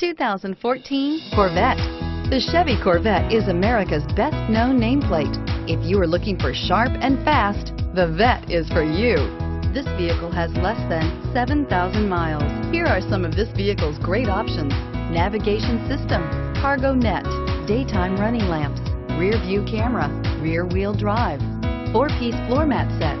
2014 Corvette. The Chevy Corvette is America's best-known nameplate. If you are looking for sharp and fast, the Vette is for you. This vehicle has less than 7,000 miles. Here are some of this vehicle's great options. Navigation system, cargo net, daytime running lamps, rear view camera, rear wheel drive, four-piece floor mat set.